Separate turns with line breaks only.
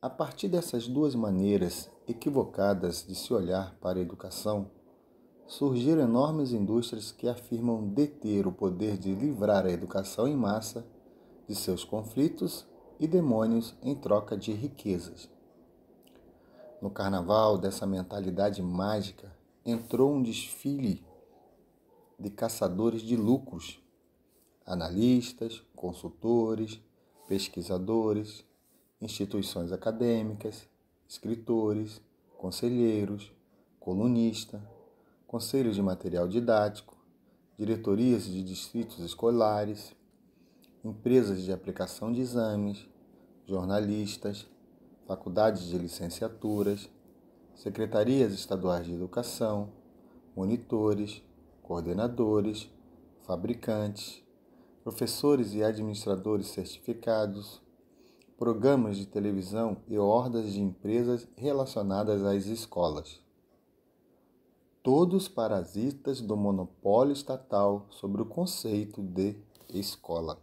A partir dessas duas maneiras equivocadas de se olhar para a educação, surgiram enormes indústrias que afirmam deter o poder de livrar a educação em massa de seus conflitos e demônios em troca de riquezas. No carnaval dessa mentalidade mágica entrou um desfile de caçadores de lucros, analistas, consultores, pesquisadores, instituições acadêmicas, escritores, conselheiros, colunista, conselhos de material didático, diretorias de distritos escolares, empresas de aplicação de exames, jornalistas, faculdades de licenciaturas, secretarias estaduais de educação, monitores, coordenadores, fabricantes, professores e administradores certificados, programas de televisão e hordas de empresas relacionadas às escolas. Todos parasitas do monopólio estatal sobre o conceito de escola.